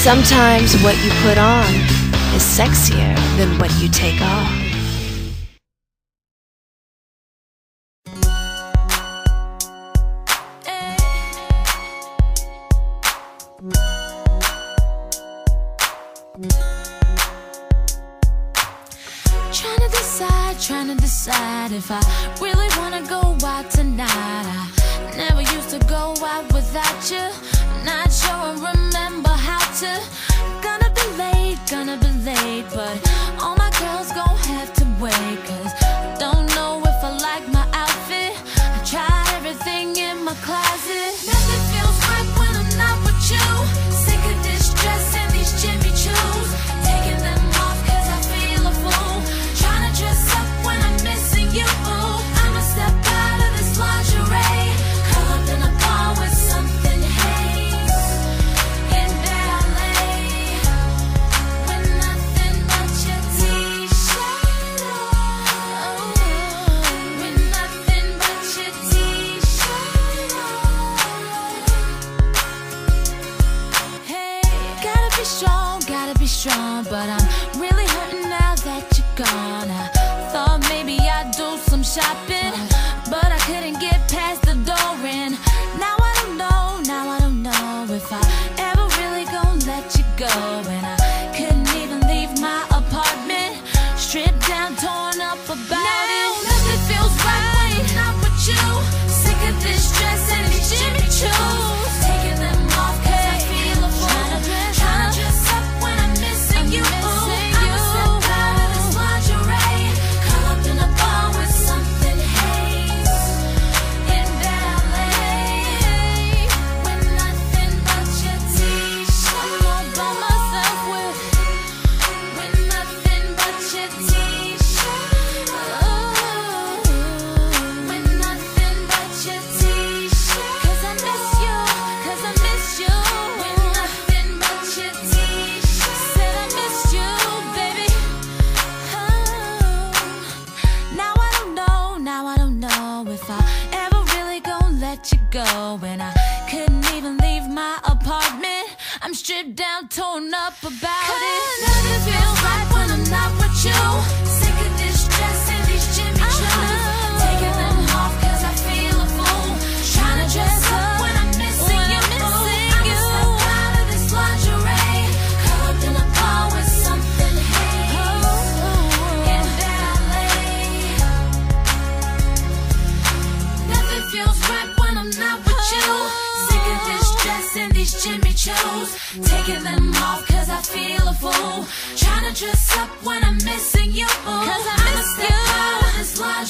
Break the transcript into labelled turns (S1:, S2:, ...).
S1: Sometimes what you put on is sexier than what you take off.
S2: Trying to decide, trying to decide if I really wanna go out tonight. I never used to go out without you. I'm not sure I remember how to. Gonna be late, gonna be late, but all be strong, gotta be strong, but I'm really hurting now that you're gone. I thought maybe I'd do some shopping, but I couldn't get past the door, and now I don't know, now I don't know if I ever really gonna let you go, and I let you go. And I couldn't even leave my apartment. I'm stripped down, torn up about it. Nothing feels right when I'm not with you. I'm not with you. Sick of this dress and these Jimmy Choos. Taking them off cause I feel a fool. Trying to dress up when I'm missing you. Cause I miss you.